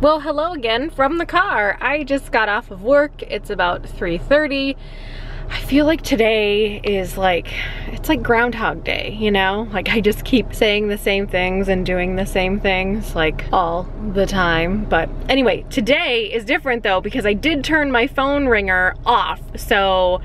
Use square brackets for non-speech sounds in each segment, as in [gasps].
Well, hello again from the car. I just got off of work. It's about 3.30. I feel like today is like, it's like Groundhog Day, you know? Like I just keep saying the same things and doing the same things like all the time. But anyway, today is different though because I did turn my phone ringer off. So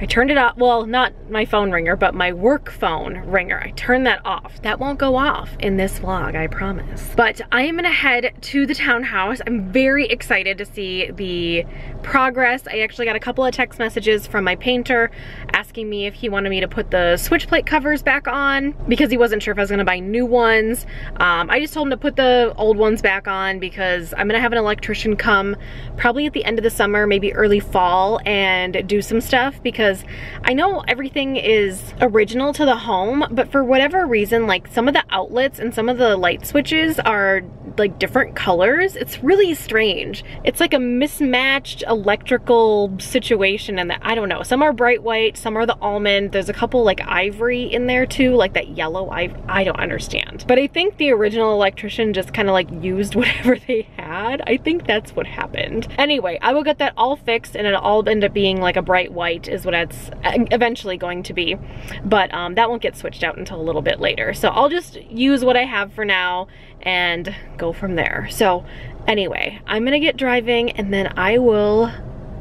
I turned it off, well, not my phone ringer, but my work phone ringer. I turned that off. That won't go off in this vlog, I promise. But I am gonna head to the townhouse. I'm very excited to see the progress. I actually got a couple of text messages from my painter asking me if he wanted me to put the switch plate covers back on because he wasn't sure if I was gonna buy new ones. Um, I just told him to put the old ones back on because I'm gonna have an electrician come probably at the end of the summer, maybe early fall and do some stuff because because I know everything is original to the home, but for whatever reason, like some of the outlets and some of the light switches are like different colors. It's really strange. It's like a mismatched electrical situation and I don't know. Some are bright white, some are the almond. There's a couple like ivory in there too, like that yellow I I don't understand. But I think the original electrician just kind of like used [laughs] whatever they had. I think that's what happened. Anyway, I will get that all fixed and it'll all end up being like a bright white is what that's eventually going to be. But um, that won't get switched out until a little bit later. So I'll just use what I have for now and go from there. So anyway, I'm gonna get driving and then I will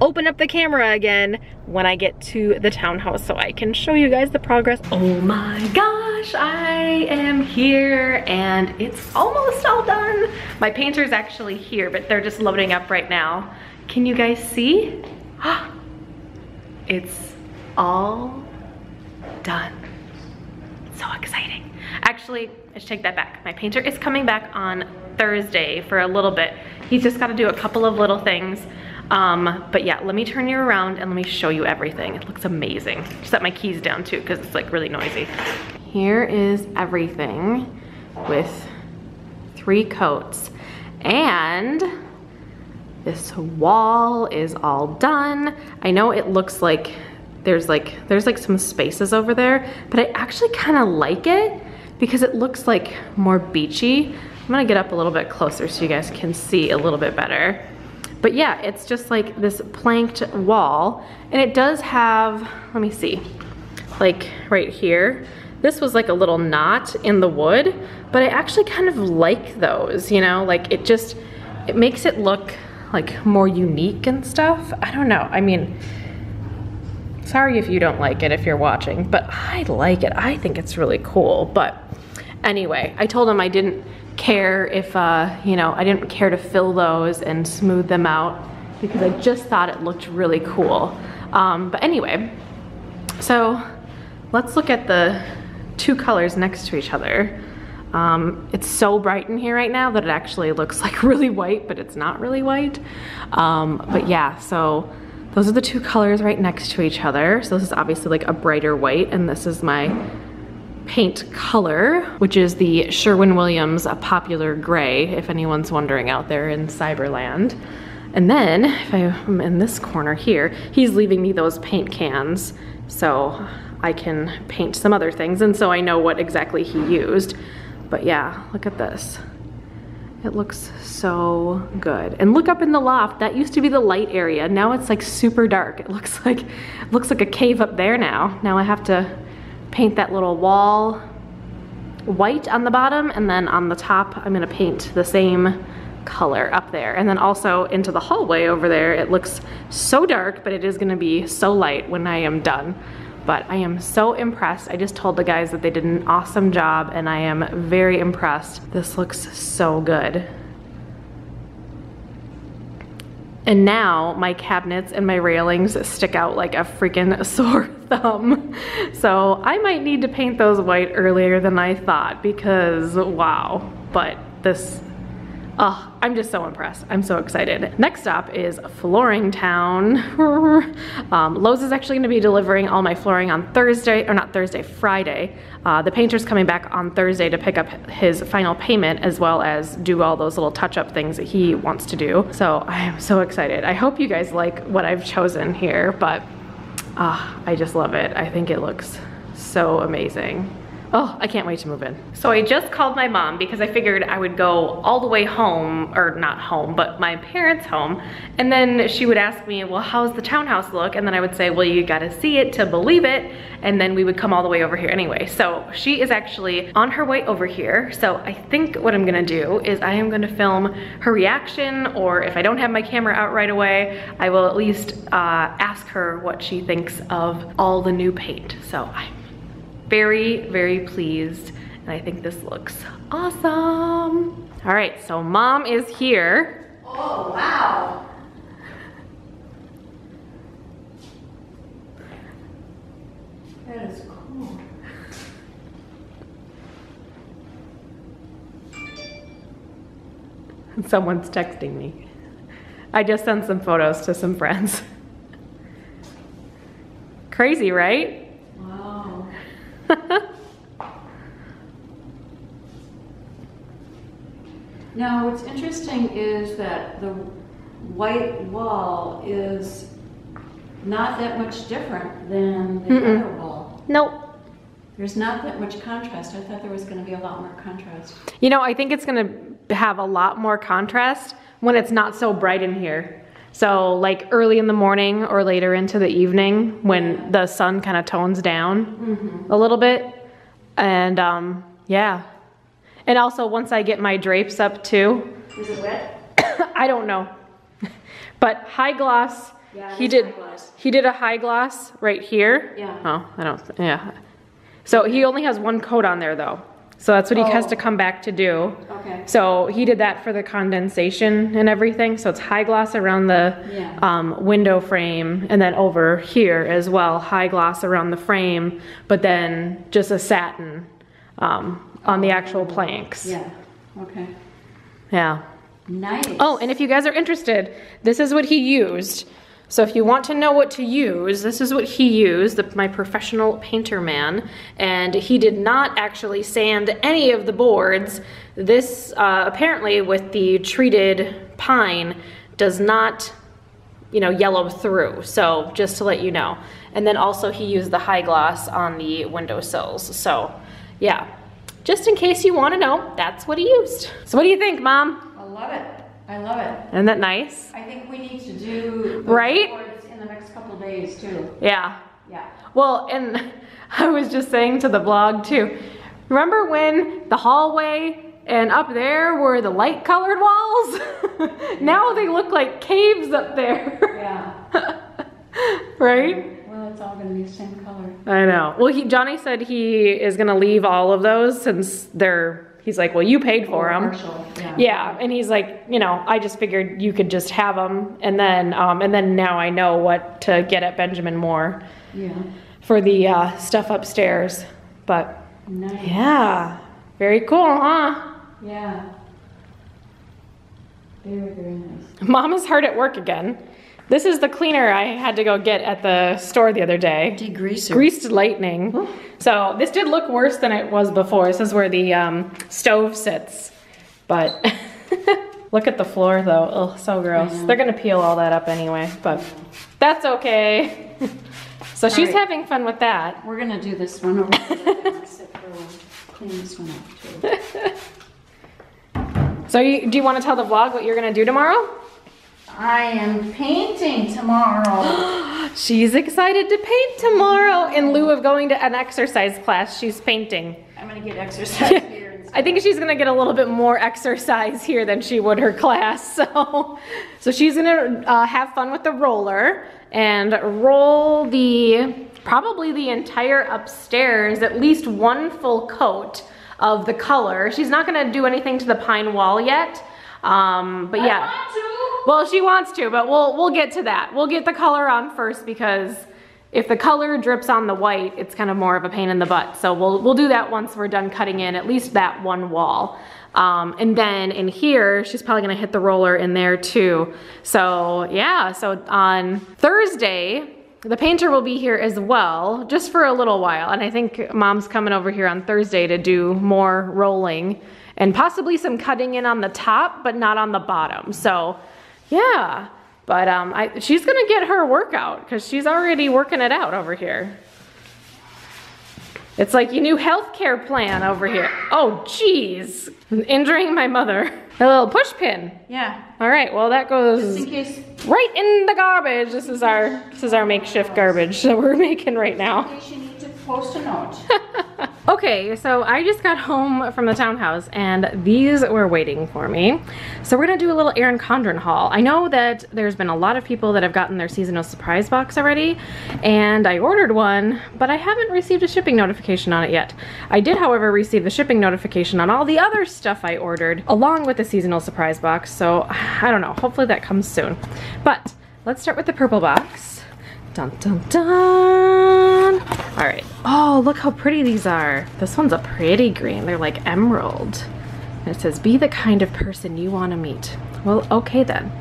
open up the camera again when I get to the townhouse so I can show you guys the progress. Oh my gosh, I am here and it's almost all done. My painter's actually here, but they're just loading up right now. Can you guys see? [gasps] It's all done. So exciting. Actually, I should take that back. My painter is coming back on Thursday for a little bit. He's just got to do a couple of little things. Um, but yeah, let me turn you around and let me show you everything. It looks amazing. Set my keys down too because it's like really noisy. Here is everything with three coats. And this wall is all done. I know it looks like there's like there's like some spaces over there, but I actually kind of like it because it looks like more beachy. I'm gonna get up a little bit closer so you guys can see a little bit better. But yeah, it's just like this planked wall and it does have, let me see, like right here, this was like a little knot in the wood, but I actually kind of like those, you know, like it just, it makes it look like more unique and stuff. I don't know, I mean, sorry if you don't like it if you're watching, but I like it. I think it's really cool, but Anyway, I told him I didn't care if, uh, you know, I didn't care to fill those and smooth them out because I just thought it looked really cool. Um, but anyway, so let's look at the two colors next to each other. Um, it's so bright in here right now that it actually looks like [laughs] really white, but it's not really white. Um, but yeah, so those are the two colors right next to each other. So this is obviously like a brighter white and this is my paint color, which is the Sherwin-Williams a Popular Gray, if anyone's wondering out there in Cyberland. And then, if I'm in this corner here, he's leaving me those paint cans so I can paint some other things and so I know what exactly he used. But yeah, look at this. It looks so good. And look up in the loft, that used to be the light area. Now it's like super dark. It looks [laughs] like, looks like a cave up there now. Now I have to paint that little wall white on the bottom and then on the top I'm gonna paint the same color up there. And then also into the hallway over there, it looks so dark, but it is gonna be so light when I am done. But I am so impressed. I just told the guys that they did an awesome job and I am very impressed. This looks so good. And now my cabinets and my railings stick out like a freaking [laughs] sore thumb. So I might need to paint those white earlier than I thought because wow. But this Oh, I'm just so impressed. I'm so excited. Next stop is Flooring Town. [laughs] um, Lowe's is actually gonna be delivering all my flooring on Thursday, or not Thursday, Friday. Uh, the painter's coming back on Thursday to pick up his final payment as well as do all those little touch-up things that he wants to do. So I am so excited. I hope you guys like what I've chosen here, but uh, I just love it. I think it looks so amazing. Oh, I can't wait to move in. So I just called my mom because I figured I would go all the way home, or not home, but my parents' home. And then she would ask me, well, how's the townhouse look? And then I would say, well, you gotta see it to believe it. And then we would come all the way over here anyway. So she is actually on her way over here. So I think what I'm gonna do is I am gonna film her reaction, or if I don't have my camera out right away, I will at least uh, ask her what she thinks of all the new paint. So I'm very, very pleased. And I think this looks awesome. All right, so mom is here. Oh, wow. That is cool. [laughs] Someone's texting me. I just sent some photos to some friends. [laughs] Crazy, right? Wow. Now, what's interesting is that the white wall is not that much different than the Mm-mm. other wall. Nope. There's not that much contrast. I thought there was gonna be a lot more contrast. You know, I think it's gonna have a lot more contrast when it's not so bright in here. So like early in the morning or later into the evening when the sun kind of tones down a little bit. And um, yeah. And also once I get my drapes up too, Is it wet? [coughs] I don't know. [laughs] But high gloss, Yeah, he did high gloss. he did a high gloss right here. Yeah. Oh, I don't yeah. So he only has one coat on there though. So that's what he has Oh. to come back to do. Okay. So he did that for the condensation and everything. So it's high gloss around the Yeah. um, window frame and then over here as well, high gloss around the frame, but then just a satin um, on the actual planks. Yeah, okay. Yeah. Nice. Oh, and if you guys are interested, this is what he used. So if you want to know what to use, this is what he used, the, my professional painter man. And he did not actually sand any of the boards. This, uh, apparently with the treated pine, does not, you know, yellow through. So just to let you know. And then also he used the high gloss on the windowsills. So yeah, just in case you want to know, that's what he used. So what do you think, Mom? I love it. I love it. Isn't that nice? I think we need to do the Right? in the next couple days too. Yeah. Yeah. Well, and [laughs] I was just saying to the blog too. Remember when the hallway and up there were the light colored walls? [laughs] now they look like caves up there. Yeah. [laughs] right? It's all gonna be the same color. I know. Well, he, Johnny said he is going to leave all of those since they're, he's like, well, you paid for them. Yeah. Yeah, and he's like, you know, I just figured you could just have them, and then, um, and then now I know what to get at Benjamin Moore Yeah. for the uh, stuff upstairs. But Nice. yeah, very cool, huh? Yeah. Very, very nice. Mom is hard at work again. This is the cleaner I had to go get at the store the other day. Degreaser. Greased lightning. So this did look worse than it was before. This is where the um, stove sits. But [laughs] look at the floor though. Oh, so gross. They're gonna peel all that up anyway, but that's okay. so she's right. having fun with that. We're gonna do this one over. Clean this one up too. [laughs] So you, do you want to tell the vlog what you're gonna do tomorrow? I am painting tomorrow. [gasps] She's excited to paint tomorrow. In lieu of going to an exercise class, she's painting. I'm gonna get exercise [laughs] here. I think she's gonna get a little bit more exercise here than she would her class. [laughs] So, so she's gonna uh, have fun with the roller and roll the probably the entire upstairs, at least one full coat of the color. She's not gonna do anything to the pine wall yet. Um, but yeah. Well, she wants to, but we'll we'll get to that. We'll get the color on first because if the color drips on the white, it's kind of more of a pain in the butt. So we'll we'll do that once we're done cutting in at least that one wall. Um, and then in here, she's probably gonna hit the roller in there too. So yeah, so on Thursday, the painter will be here as well, just for a little while. And I think mom's coming over here on Thursday to do more rolling and possibly some cutting in on the top, but not on the bottom. So yeah, but um, I, she's gonna get her workout because she's already working it out over here. It's like your new healthcare plan over here. Oh, jeez. Injuring my mother. A little push pin. Yeah, All right, well that just in goes case, right in the garbage. This is our this is our makeshift garbage that we're [laughs] making right now. To note. [laughs] Okay, so I just got home from the townhouse and these were waiting for me. So we're gonna do a little Erin Condren haul. I know that there's been a lot of people that have gotten their seasonal surprise box already and I ordered one, but I haven't received a shipping notification on it yet. I did, however, receive the shipping notification on all the other stuff I ordered along with the seasonal surprise box. So I don't know, hopefully that comes soon. But let's start with the purple box. Dun dun dun. All right. Oh, look how pretty these are. This one's a pretty green. They're like emerald. And it says, be the kind of person you want to meet. Well, okay then.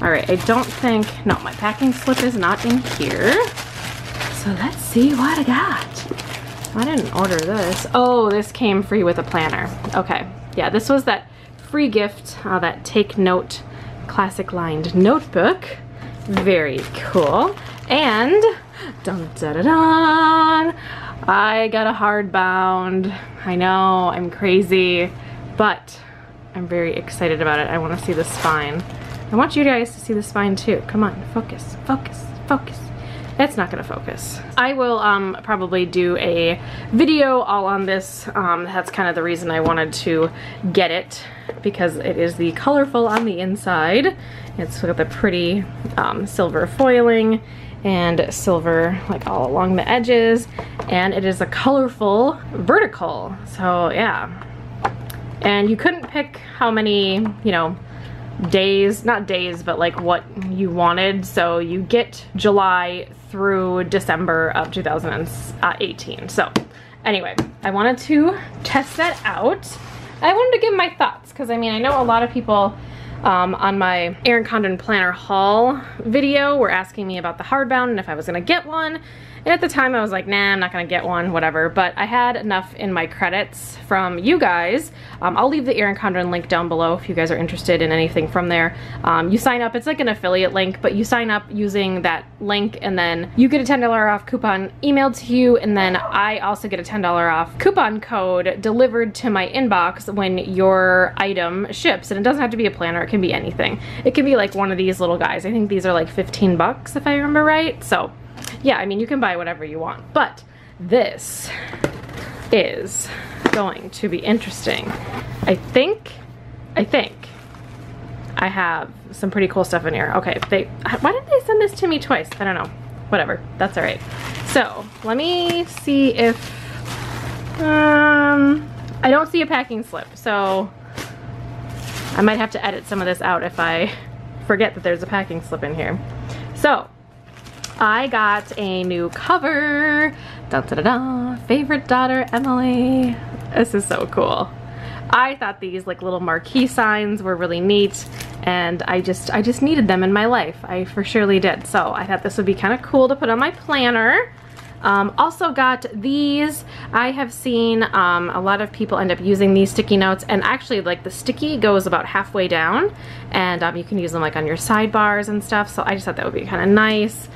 All right, I don't think, no, my packing slip is not in here. So let's see what I got. I didn't order this. Oh, this came free with a planner. Okay, yeah, this was that free gift, uh, that take note classic lined notebook. Very cool. And dun dun dun dun, I got a hardbound. I know I'm crazy, but I'm very excited about it. I want to see the spine. I want you guys to see the spine too. Come on, focus, focus, focus. It's not gonna focus. I will um, probably do a video all on this. Um, that's kind of the reason I wanted to get it because it is the colorful on the inside. It's got the pretty um, silver foiling and silver like all along the edges and it is a colorful vertical. So yeah. And you couldn't pick how many, you know, days, not days, but like what you wanted. So you get July through December of 2018. So anyway, I wanted to test that out. I wanted to give my thoughts because I mean, I know a lot of people um, on my Erin Condren Planner haul video were asking me about the hardbound and if I was gonna get one. And at the time I was like, nah, I'm not gonna get one, whatever. But I had enough in my credits from you guys. Um, I'll leave the Erin Condren link down below if you guys are interested in anything from there. Um, you sign up, it's like an affiliate link, but you sign up using that link and then you get a $10 off coupon emailed to you and then I also get a $10 off coupon code delivered to my inbox when your item ships. And it doesn't have to be a planner, it can be anything. It can be like one of these little guys. I think these are like 15 bucks if I remember right. So yeah, I mean, you can buy whatever you want, but this is going to be interesting. I think, I think I have some pretty cool stuff in here. Okay, they, why did they send this to me twice? I don't know. Whatever, that's all right. So, let me see if, um, I don't see a packing slip, so I might have to edit some of this out if I forget that there's a packing slip in here. So, I got a new cover. Da da da da. Favorite daughter, Emily. This is so cool. I thought these like little marquee signs were really neat and I just I just needed them in my life. I for surely did. So I thought this would be kind of cool to put on my planner. Um, also got these. I have seen um, a lot of people end up using these sticky notes and actually like the sticky goes about halfway down and um, you can use them like on your sidebars and stuff. So I just thought that would be kind of nice.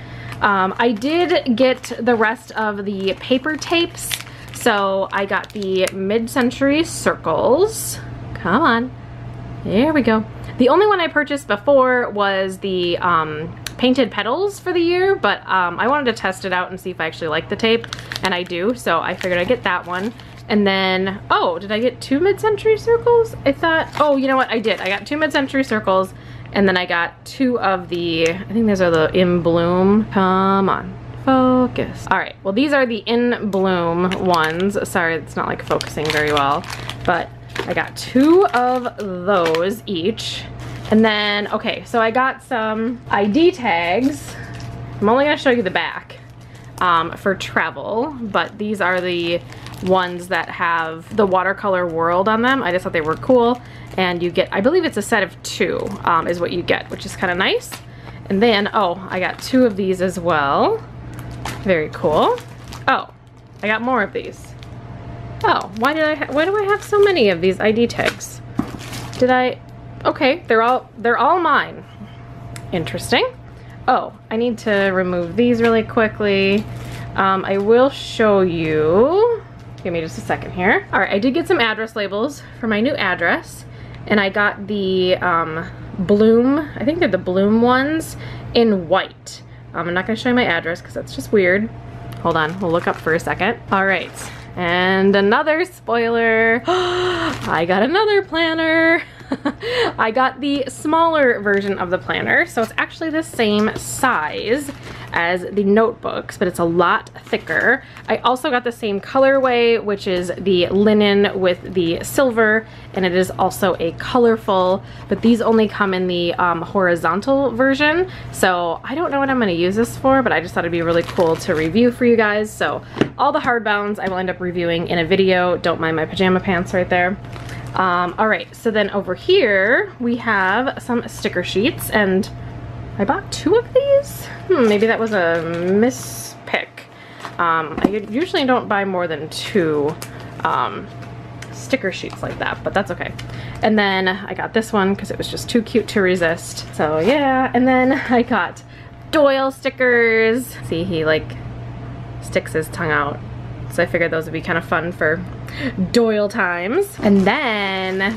Um, I did get the rest of the paper tapes. So I got the mid-century circles. Come on. There we go. The only one I purchased before was the um, painted petals for the year, but um, I wanted to test it out and see if I actually like the tape, and I do, so I figured I'd get that one. And then, oh, did I get two mid-century circles? I thought, oh, you know what, I did. I got two mid-century circles, and then I got two of the, I think those are the In Bloom. Come on, focus. All right, well these are the In Bloom ones. Sorry, it's not like focusing very well, but I got two of those each. And then, okay, so I got some ID tags. I'm only gonna show you the back um, for travel, but these are the ones that have the watercolor world on them. I just thought they were cool. And you get, I believe it's a set of two um, is what you get, which is kind of nice. And then, oh, I got two of these as well. Very cool. Oh, I got more of these. Oh, why did I, why do I have so many of these ID tags? Did I, okay, they're all, they're all mine. Interesting. Oh, I need to remove these really quickly. Um, I will show you Give me just a second here. All right, I did get some address labels for my new address and I got the um, Bloom, I think they're the Bloom ones in white. Um, I'm not gonna show you my address because that's just weird. Hold on, we'll look up for a second. All right, and another spoiler. [gasps] I got another planner. [laughs] I got the smaller version of the planner, so it's actually the same size as the notebooks, but it's a lot thicker. I also got the same colorway, which is the linen with the silver, and it is also a colorful, but these only come in the um, horizontal version. So I don't know what I'm gonna use this for, but I just thought it'd be really cool to review for you guys. So all the hardbounds I will end up reviewing in a video. Don't mind my pajama pants right there. Um, all right, so then over here we have some sticker sheets and I bought two of these. Hmm, maybe that was a mispick. Um, I usually don't buy more than two um, sticker sheets like that, but that's okay. And then I got this one because it was just too cute to resist. So yeah, and then [laughs] I got Doyle stickers. See, he like sticks his tongue out. So I figured those would be kind of fun for Doyle times. And then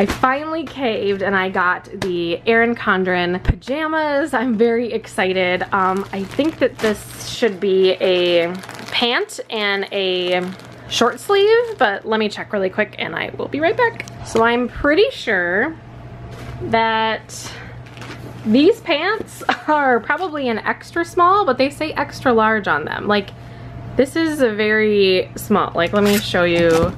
I finally caved and I got the Erin Condren pajamas. I'm very excited. Um, I think that this should be a pant and a short sleeve, but let me check really quick and I will be right back. So I'm pretty sure that these pants are probably an extra small, but they say extra large on them. Like, this is a very small, like let me show you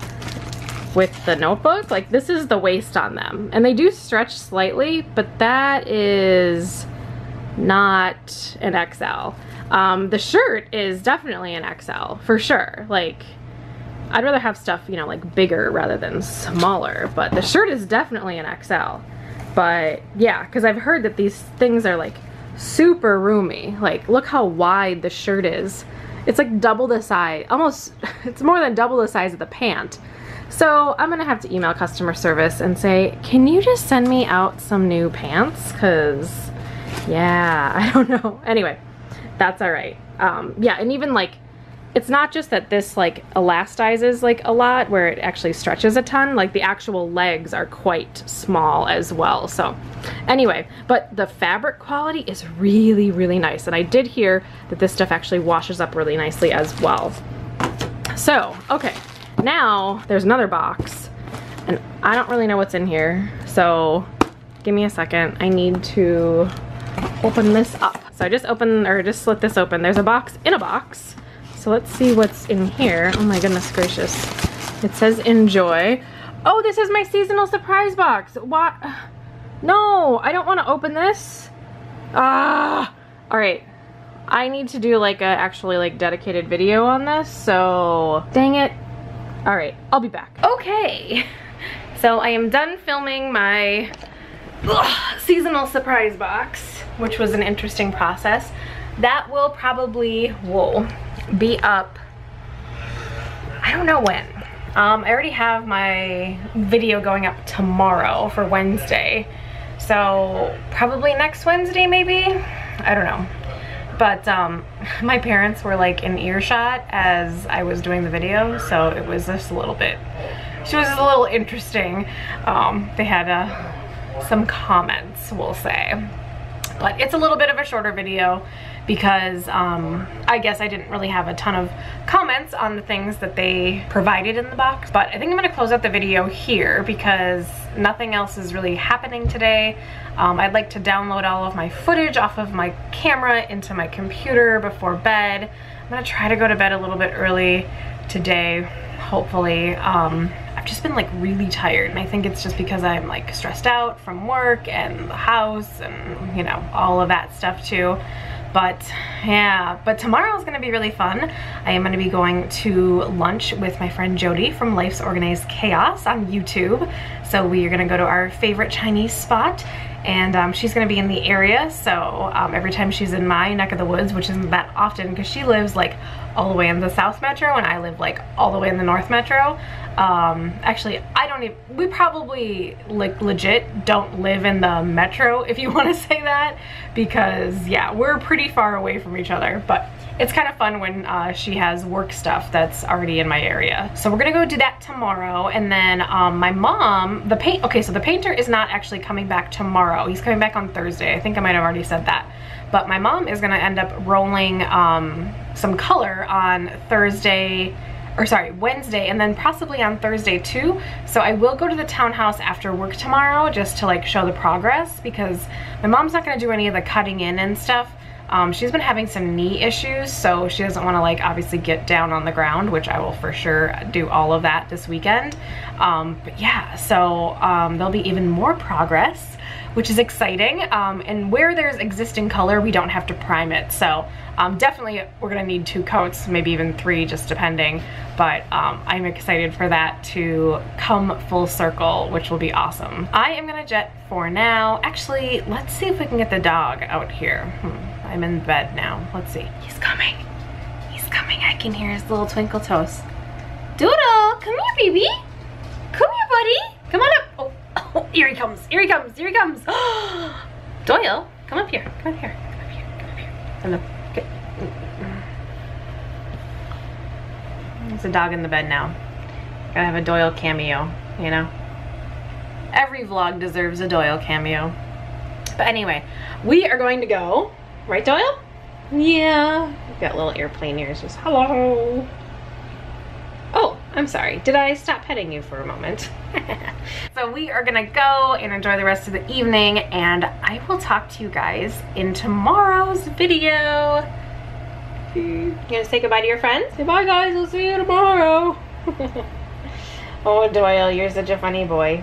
with the notebook. Like this is the waist on them. And they do stretch slightly, but that is not an XL. Um, the shirt is definitely an XL for sure. Like I'd rather have stuff, you know, like bigger rather than smaller, but the shirt is definitely an XL. But yeah, because I've heard that these things are like super roomy. Like look how wide the shirt is. It's like double the size, almost, [laughs] it's more than double the size of the pant. So I'm gonna have to email customer service and say, can you just send me out some new pants? Cause yeah, [laughs] I don't know. Anyway, that's all right. Um, yeah, and even like, it's not just that this like elastizes like a lot where it actually stretches a ton, like the actual legs are quite small as well. So anyway, but the fabric quality is really, really nice. And I did hear that this stuff actually washes up really nicely as well. So, okay, now there's another box and I don't really know what's in here. So give me a second. I need to open this up. So I just opened or just slit this open. There's a box in a box. So let's see what's in here. Oh my goodness gracious. It says enjoy. Oh, this is my seasonal surprise box. What? No, I don't want to open this. Ah, all right. I need to do like a actually like dedicated video on this. So dang it. All right, I'll be back. Okay, so I am done filming my ugh, seasonal surprise box, which was an interesting process. That will probably, whoa, be up, I don't know when. Um, I already have my video going up tomorrow for Wednesday. So probably next Wednesday maybe? I don't know but um, [laughs] my parents were like in earshot as I was doing the video, so it was just a little bit, she was a little interesting. Um, they had uh, some comments, we'll say. But it's a little bit of a shorter video because um, I guess I didn't really have a ton of comments on the things that they provided in the box. But I think I'm gonna close out the video here because nothing else is really happening today. Um, I'd like to download all of my footage off of my camera into my computer before bed. I'm gonna try to go to bed a little bit early today, hopefully. Um, I've just been like really tired and I think it's just because I'm like stressed out from work and the house and you know all of that stuff too but yeah but tomorrow is gonna be really fun. I am gonna be going to lunch with my friend Jody from Life's Organized Chaos on YouTube. So we are gonna go to our favorite Chinese spot and um, she's gonna be in the area so um, every time she's in my neck of the woods which isn't that often because she lives like all the way in the South Metro and I live like all the way in the North Metro. Um, actually, I don't even, we probably like legit don't live in the Metro if you [laughs] want to say that because yeah, we're pretty far away from each other, but it's kind of fun when uh, she has work stuff that's already in my area. So we're gonna go do that tomorrow. And then um, my mom, the paint, okay, so the painter is not actually coming back tomorrow. He's coming back on Thursday. I think I might have already said that. But my mom is gonna end up rolling um, some color on Thursday, or sorry, Wednesday, and then possibly on Thursday too. So I will go to the townhouse after work tomorrow just to like show the progress because my mom's not gonna do any of the cutting in and stuff. Um, she's been having some knee issues, so she doesn't want to like obviously get down on the ground, which I will for sure do all of that this weekend. Um, but yeah, so um, there'll be even more progress, which is exciting. Um, and where there's existing color, we don't have to prime it. So um, definitely we're gonna need two coats, maybe even three, just depending. But um, I'm excited for that to come full circle, which will be awesome. I am gonna jet for now. Actually, let's see if we can get the dog out here. Hmm. I'm in bed now. Let's see. He's coming. He's coming. I can hear his little twinkle toes. Doodle, come here, baby. Come here, buddy. Come on up. Oh, oh [laughs] here he comes. Here he comes. Here he comes. [gasps] Doyle, come up here. Come up here. Come up here. Come up here. Good. Mm. There's a dog in the bed now. Gotta have a Doyle cameo, you know? Every vlog deserves a Doyle cameo. But anyway, we are going to go Right, Doyle? Yeah. You've got little airplane ears. Just hello. I'm sorry. Did I stop petting you for a moment? [laughs] so we are gonna go and enjoy the rest of the evening and I will talk to you guys in tomorrow's video. You gonna say goodbye to your friends? Say bye guys, we'll see you tomorrow. [laughs] oh Doyle, you're such a funny boy.